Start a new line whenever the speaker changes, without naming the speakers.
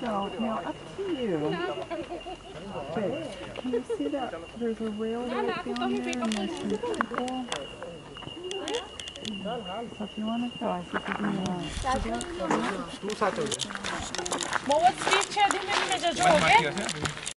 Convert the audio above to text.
So, now up to you. But can you see that there's a rail right down there and there's some people? So if you want to go, I think you can, uh,
what's the chair? мені не